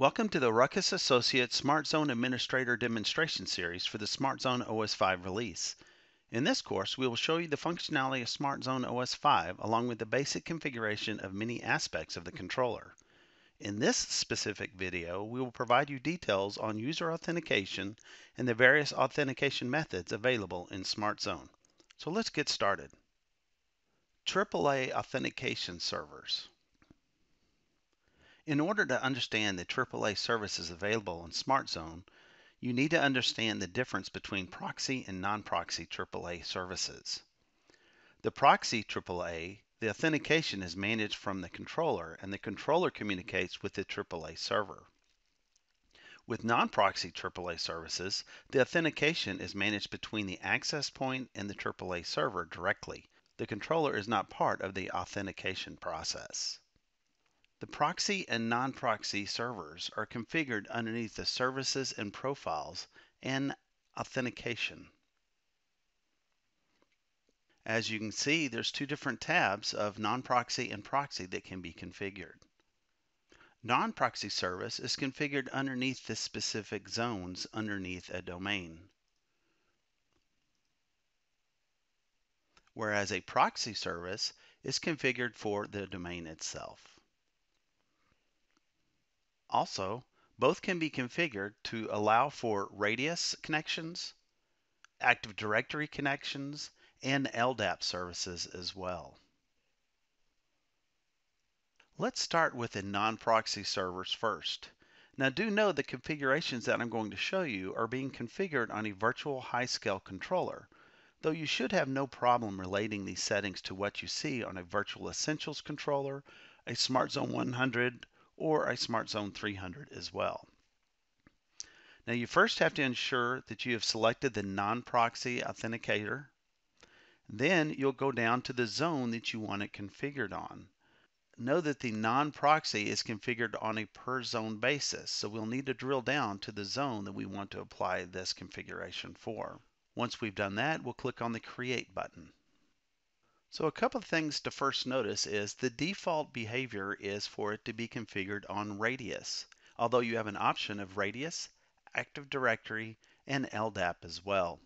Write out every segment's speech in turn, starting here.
Welcome to the Ruckus Associates Smart Zone Administrator demonstration series for the Smart Zone OS 5 release. In this course, we will show you the functionality of Smart Zone OS 5 along with the basic configuration of many aspects of the controller. In this specific video, we will provide you details on user authentication and the various authentication methods available in Smart Zone. So let's get started. AAA Authentication Servers in order to understand the AAA services available in SmartZone, you need to understand the difference between proxy and non-proxy AAA services. The proxy AAA, the authentication is managed from the controller and the controller communicates with the AAA server. With non-proxy AAA services, the authentication is managed between the access point and the AAA server directly. The controller is not part of the authentication process. The proxy and non-proxy servers are configured underneath the services and profiles and authentication. As you can see, there's two different tabs of non-proxy and proxy that can be configured. Non-proxy service is configured underneath the specific zones underneath a domain. Whereas a proxy service is configured for the domain itself. Also, both can be configured to allow for Radius connections, Active Directory connections, and LDAP services as well. Let's start with the non-proxy servers first. Now do know the configurations that I'm going to show you are being configured on a virtual high-scale controller, though you should have no problem relating these settings to what you see on a Virtual Essentials controller, a SmartZone 100, or a Smart Zone 300 as well. Now you first have to ensure that you have selected the non-proxy authenticator. Then you'll go down to the zone that you want it configured on. Know that the non-proxy is configured on a per zone basis, so we'll need to drill down to the zone that we want to apply this configuration for. Once we've done that, we'll click on the Create button. So a couple of things to first notice is the default behavior is for it to be configured on Radius, although you have an option of Radius, Active Directory, and LDAP as well.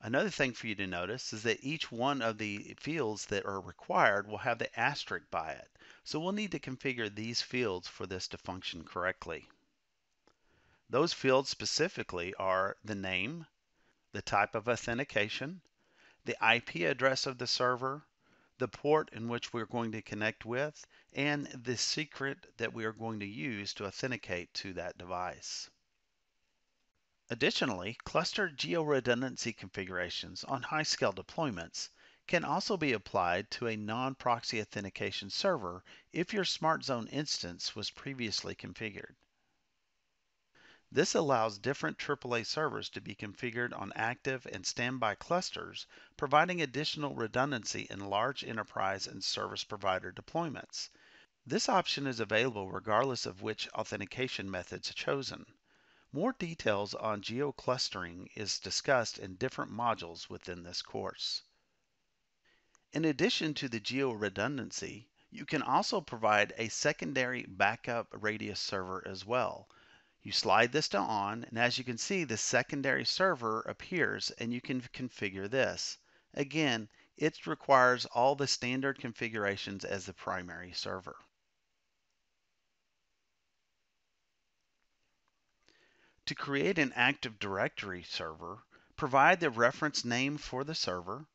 Another thing for you to notice is that each one of the fields that are required will have the asterisk by it. So we'll need to configure these fields for this to function correctly. Those fields specifically are the name, the type of authentication, the IP address of the server, the port in which we're going to connect with, and the secret that we are going to use to authenticate to that device. Additionally, cluster geo-redundancy configurations on high-scale deployments can also be applied to a non-proxy authentication server if your SmartZone instance was previously configured. This allows different AAA servers to be configured on active and standby clusters, providing additional redundancy in large enterprise and service provider deployments. This option is available regardless of which authentication methods chosen. More details on geo-clustering is discussed in different modules within this course. In addition to the geo-redundancy, you can also provide a secondary backup radius server as well. You slide this to on, and as you can see, the secondary server appears and you can configure this. Again, it requires all the standard configurations as the primary server. To create an Active Directory server, provide the reference name for the server,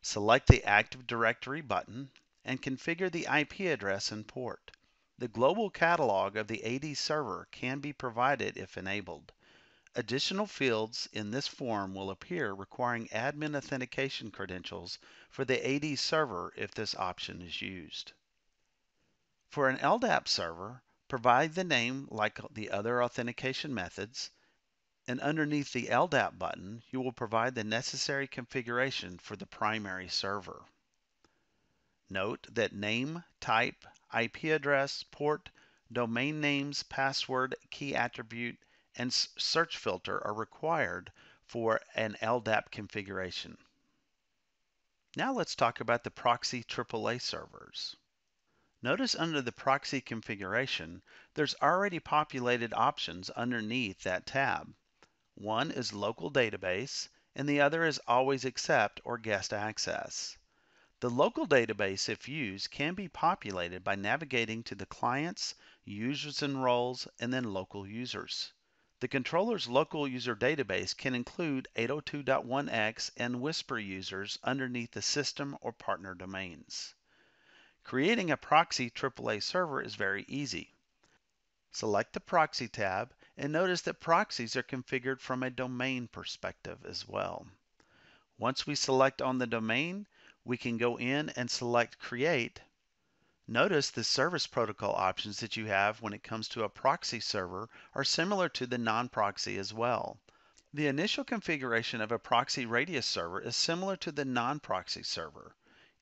select the Active Directory button, and configure the IP address and port. The global catalog of the AD server can be provided if enabled. Additional fields in this form will appear requiring admin authentication credentials for the AD server if this option is used. For an LDAP server, provide the name like the other authentication methods, and underneath the LDAP button, you will provide the necessary configuration for the primary server. Note that name, type, IP address, port, domain names, password, key attribute, and search filter are required for an LDAP configuration. Now let's talk about the proxy AAA servers. Notice under the proxy configuration, there's already populated options underneath that tab. One is local database and the other is always accept or guest access. The local database, if used, can be populated by navigating to the clients, users and roles, and then local users. The controller's local user database can include 802.1x and WISPr users underneath the system or partner domains. Creating a proxy AAA server is very easy. Select the Proxy tab and notice that proxies are configured from a domain perspective as well. Once we select on the domain, we can go in and select Create. Notice the service protocol options that you have when it comes to a proxy server are similar to the non-proxy as well. The initial configuration of a proxy radius server is similar to the non-proxy server.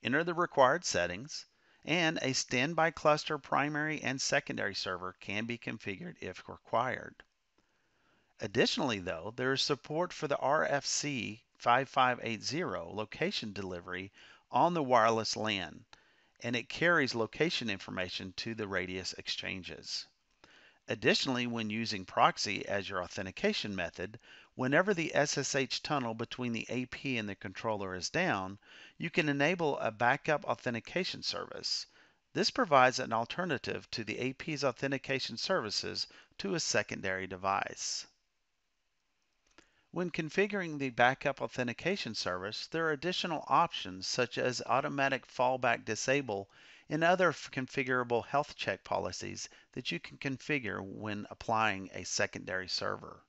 Enter the required settings, and a standby cluster primary and secondary server can be configured if required. Additionally, though, there is support for the RFC 5580 location delivery on the wireless LAN, and it carries location information to the radius exchanges. Additionally, when using proxy as your authentication method, whenever the SSH tunnel between the AP and the controller is down, you can enable a backup authentication service. This provides an alternative to the AP's authentication services to a secondary device. When configuring the backup authentication service, there are additional options such as automatic fallback disable and other configurable health check policies that you can configure when applying a secondary server.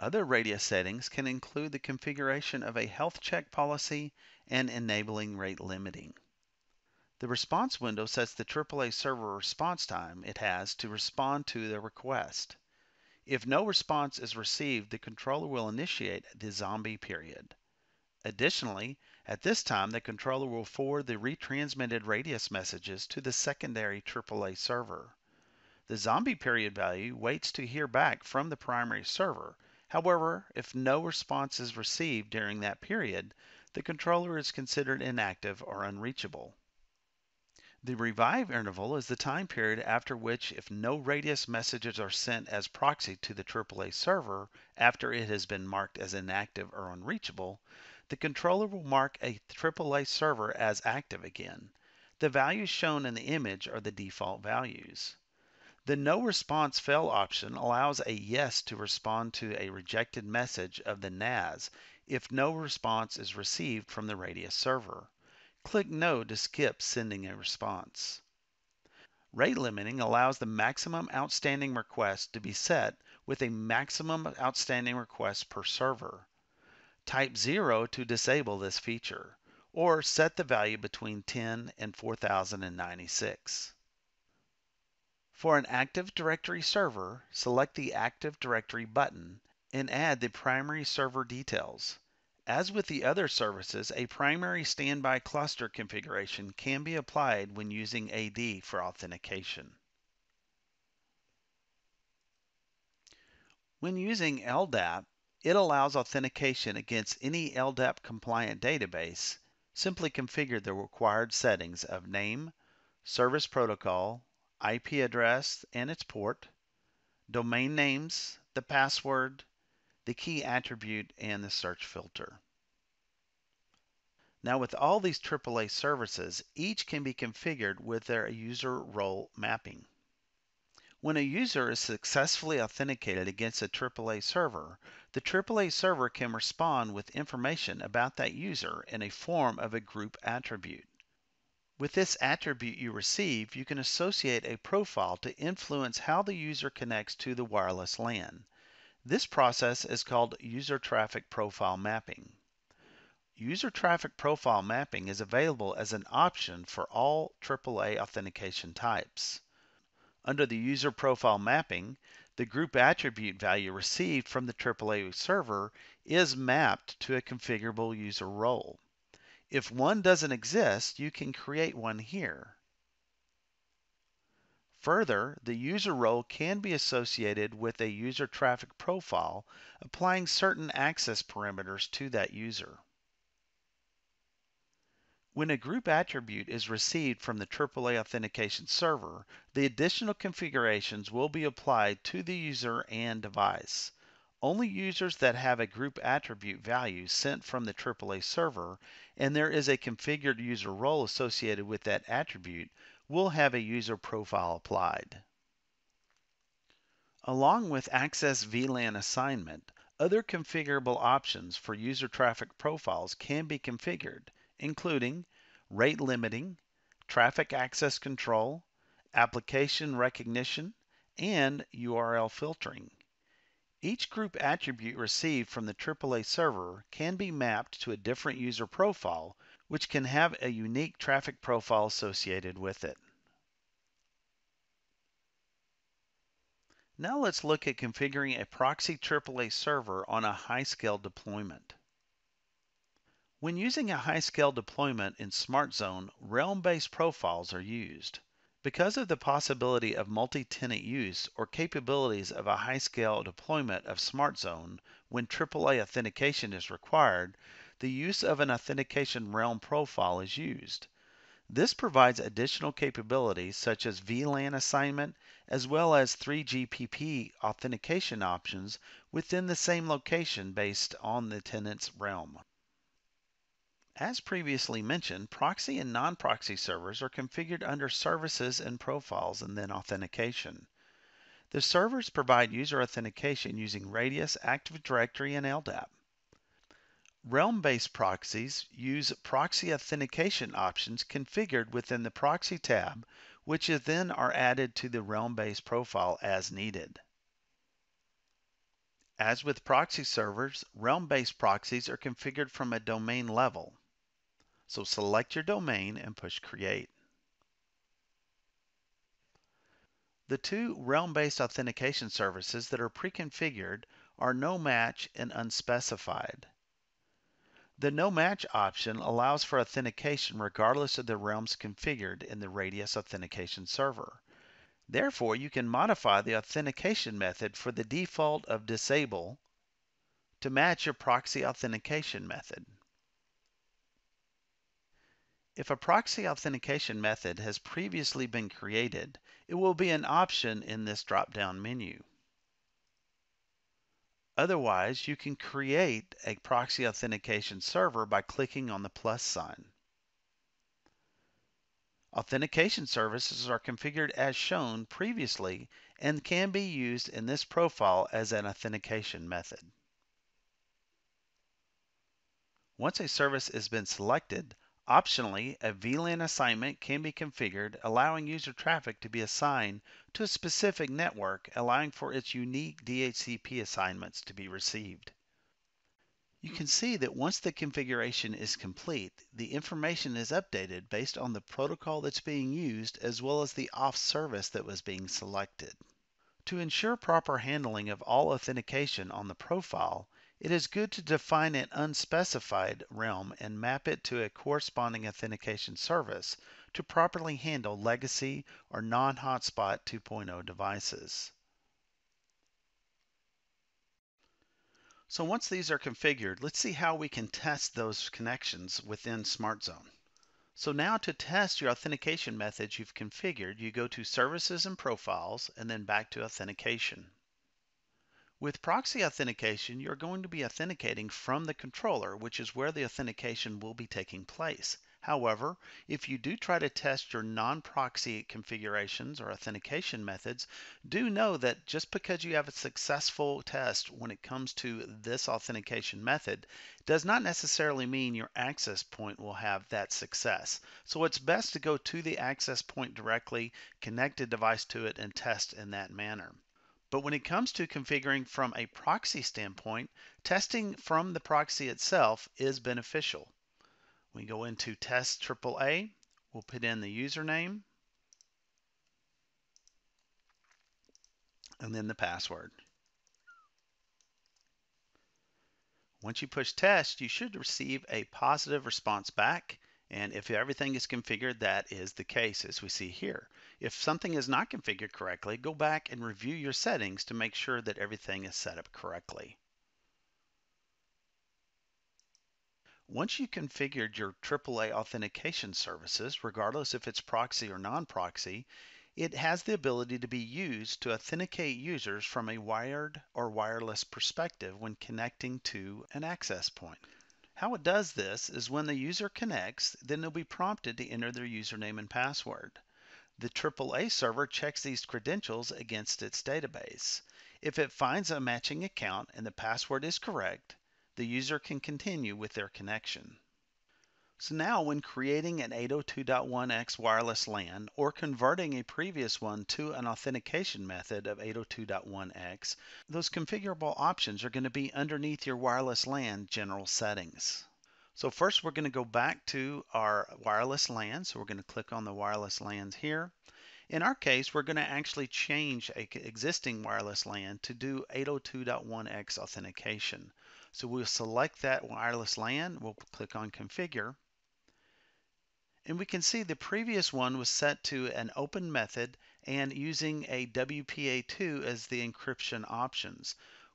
Other Radius settings can include the configuration of a health check policy and enabling rate limiting. The response window sets the AAA server response time it has to respond to the request. If no response is received, the controller will initiate the zombie period. Additionally, at this time, the controller will forward the retransmitted radius messages to the secondary AAA server. The zombie period value waits to hear back from the primary server. However, if no response is received during that period, the controller is considered inactive or unreachable. The revive interval is the time period after which if no radius messages are sent as proxy to the AAA server after it has been marked as inactive or unreachable, the controller will mark a AAA server as active again. The values shown in the image are the default values. The no response fail option allows a yes to respond to a rejected message of the NAS if no response is received from the Radius server. Click no to skip sending a response. Rate limiting allows the maximum outstanding request to be set with a maximum outstanding request per server. Type 0 to disable this feature, or set the value between 10 and 4096. For an Active Directory server, select the Active Directory button and add the primary server details. As with the other services, a primary standby cluster configuration can be applied when using AD for authentication. When using LDAP, it allows authentication against any LDAP compliant database. Simply configure the required settings of name, service protocol, IP address and its port, domain names, the password, the key attribute, and the search filter. Now with all these AAA services, each can be configured with their user role mapping. When a user is successfully authenticated against a AAA server, the AAA server can respond with information about that user in a form of a group attribute. With this attribute you receive, you can associate a profile to influence how the user connects to the wireless LAN. This process is called user traffic profile mapping. User traffic profile mapping is available as an option for all AAA authentication types. Under the user profile mapping, the group attribute value received from the AAA server is mapped to a configurable user role. If one doesn't exist, you can create one here. Further, the user role can be associated with a user traffic profile, applying certain access parameters to that user. When a group attribute is received from the AAA authentication server, the additional configurations will be applied to the user and device. Only users that have a group attribute value sent from the AAA server and there is a configured user role associated with that attribute will have a user profile applied. Along with Access VLAN assignment, other configurable options for user traffic profiles can be configured, including rate limiting, traffic access control, application recognition, and URL filtering. Each group attribute received from the AAA server can be mapped to a different user profile, which can have a unique traffic profile associated with it. Now let's look at configuring a proxy AAA server on a high-scale deployment. When using a high-scale deployment in SmartZone, realm-based profiles are used. Because of the possibility of multi-tenant use or capabilities of a high-scale deployment of SmartZone when AAA authentication is required, the use of an authentication realm profile is used. This provides additional capabilities such as VLAN assignment as well as 3GPP authentication options within the same location based on the tenant's realm. As previously mentioned, proxy and non-proxy servers are configured under Services and Profiles and then Authentication. The servers provide user authentication using Radius, Active Directory, and LDAP. Realm-based proxies use proxy authentication options configured within the Proxy tab, which then are added to the realm-based profile as needed. As with proxy servers, realm-based proxies are configured from a domain level. So select your domain and push create. The two realm-based authentication services that are pre-configured are no match and unspecified. The no match option allows for authentication regardless of the realms configured in the Radius authentication server. Therefore, you can modify the authentication method for the default of disable to match your proxy authentication method. If a proxy authentication method has previously been created, it will be an option in this drop-down menu. Otherwise, you can create a proxy authentication server by clicking on the plus sign. Authentication services are configured as shown previously and can be used in this profile as an authentication method. Once a service has been selected, Optionally, a VLAN assignment can be configured, allowing user traffic to be assigned to a specific network, allowing for its unique DHCP assignments to be received. You can see that once the configuration is complete, the information is updated based on the protocol that's being used as well as the auth service that was being selected. To ensure proper handling of all authentication on the profile, it is good to define an unspecified realm and map it to a corresponding authentication service to properly handle legacy or non-hotspot 2.0 devices. So once these are configured, let's see how we can test those connections within SmartZone. So now to test your authentication methods you've configured, you go to Services and Profiles and then back to Authentication. With proxy authentication, you're going to be authenticating from the controller, which is where the authentication will be taking place. However, if you do try to test your non-proxy configurations or authentication methods, do know that just because you have a successful test when it comes to this authentication method does not necessarily mean your access point will have that success. So it's best to go to the access point directly, connect a device to it, and test in that manner. But when it comes to configuring from a proxy standpoint, testing from the proxy itself is beneficial. We go into test AAA, we'll put in the username, and then the password. Once you push test, you should receive a positive response back. And if everything is configured, that is the case as we see here. If something is not configured correctly, go back and review your settings to make sure that everything is set up correctly. Once you configured your AAA authentication services, regardless if it's proxy or non-proxy, it has the ability to be used to authenticate users from a wired or wireless perspective when connecting to an access point. How it does this is when the user connects, then they'll be prompted to enter their username and password. The AAA server checks these credentials against its database. If it finds a matching account and the password is correct, the user can continue with their connection. So now when creating an 802.1x wireless LAN or converting a previous one to an authentication method of 802.1x, those configurable options are going to be underneath your wireless LAN general settings. So first we're going to go back to our wireless LAN. So we're going to click on the wireless LANs here. In our case, we're going to actually change a existing wireless LAN to do 802.1x authentication. So we'll select that wireless LAN, we'll click on configure, and we can see the previous one was set to an open method and using a WPA2 as the encryption options.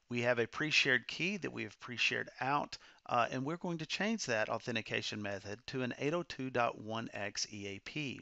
We have a pre-shared key that we have pre-shared out, uh, and we're going to change that authentication method to an 802.1x EAP.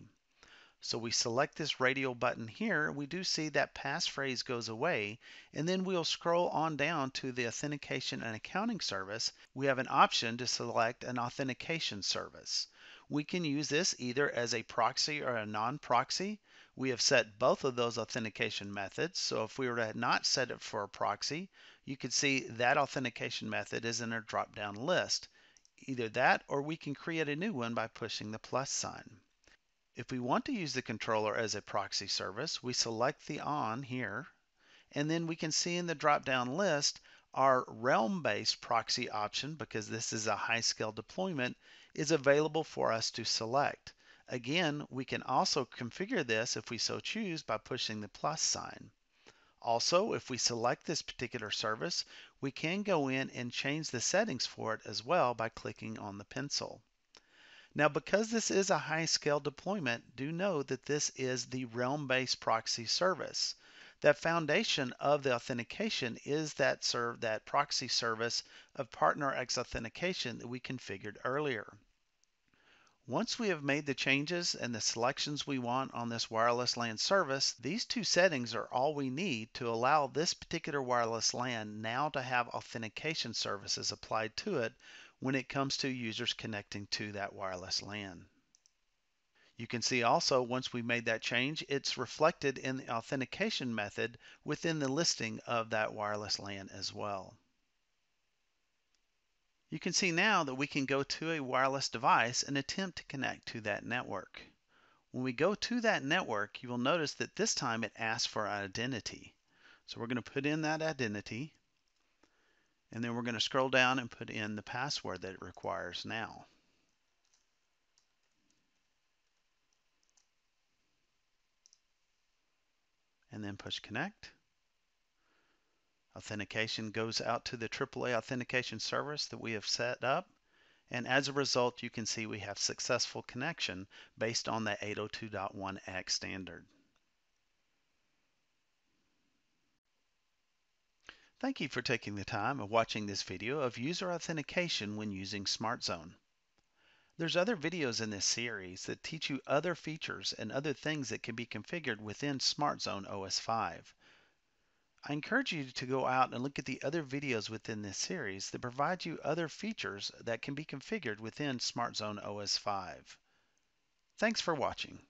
So we select this radio button here, we do see that passphrase goes away, and then we'll scroll on down to the authentication and accounting service. We have an option to select an authentication service. We can use this either as a proxy or a non-proxy. We have set both of those authentication methods. So if we were to not set it for a proxy, you could see that authentication method is in a drop-down list. Either that or we can create a new one by pushing the plus sign. If we want to use the controller as a proxy service, we select the on here, and then we can see in the drop-down list our realm-based proxy option, because this is a high-scale deployment, is available for us to select. Again, we can also configure this if we so choose by pushing the plus sign. Also, if we select this particular service, we can go in and change the settings for it as well by clicking on the pencil. Now, because this is a high scale deployment, do know that this is the realm based proxy service. That foundation of the authentication is that serve that proxy service of PartnerX authentication that we configured earlier. Once we have made the changes and the selections we want on this wireless LAN service, these two settings are all we need to allow this particular wireless LAN now to have authentication services applied to it when it comes to users connecting to that wireless LAN. You can see also once we made that change, it's reflected in the authentication method within the listing of that wireless LAN as well. You can see now that we can go to a wireless device and attempt to connect to that network. When we go to that network, you will notice that this time it asks for an identity. So we're going to put in that identity and then we're going to scroll down and put in the password that it requires now. And then push connect. Authentication goes out to the AAA authentication service that we have set up. And as a result, you can see we have successful connection based on the 802.1x standard. Thank you for taking the time of watching this video of user authentication when using SmartZone. There's other videos in this series that teach you other features and other things that can be configured within SmartZone OS 5. I encourage you to go out and look at the other videos within this series that provide you other features that can be configured within SmartZone OS 5. Thanks for watching.